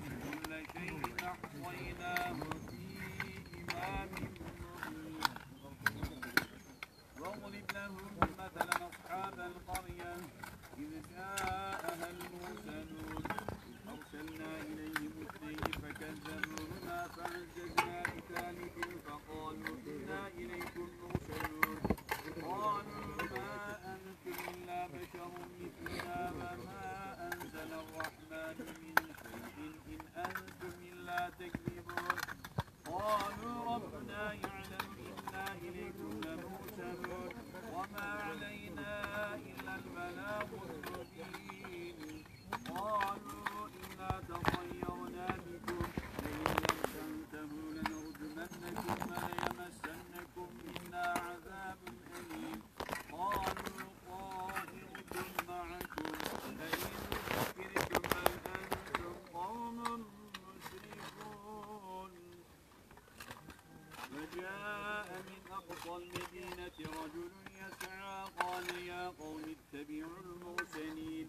كل شيء أحصيناه في إمام مبين واضرب لهم مثلا أصحاب القرية. قالوا إنا تطيرنا بكم لئن لم تنتهوا لنرجمنكم وليمسنكم منا عذاب أليم. قالوا طائركم معكم لئن ذكرتم بل أنتم قوم مسرفون؟ فجاء من أقصى المدينة رجل يسعى قال يا قوم اتبعوا المرسلين.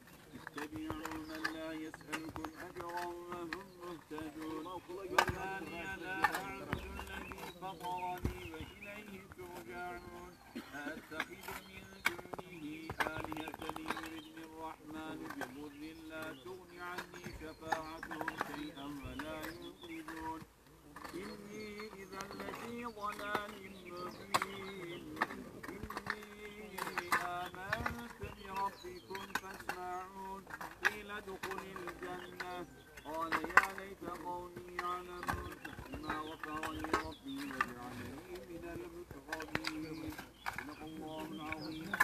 قيل ادخل الجنة. قال يا ليت قومي يعلمون ما غفر لي ربي وجعلني من المكرمين صدق الله العظيم.